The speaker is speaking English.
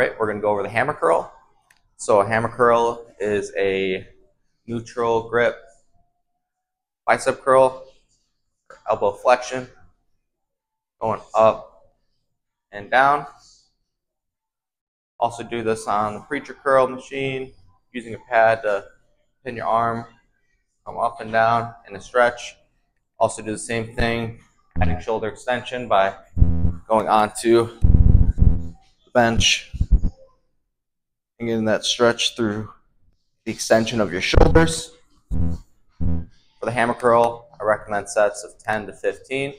right, we're gonna go over the hammer curl. So a hammer curl is a neutral grip bicep curl, elbow flexion, going up and down. Also do this on the preacher curl machine, using a pad to pin your arm, come up and down in a stretch. Also do the same thing, adding shoulder extension by going onto the bench getting that stretch through the extension of your shoulders. For the hammer curl, I recommend sets of 10 to 15.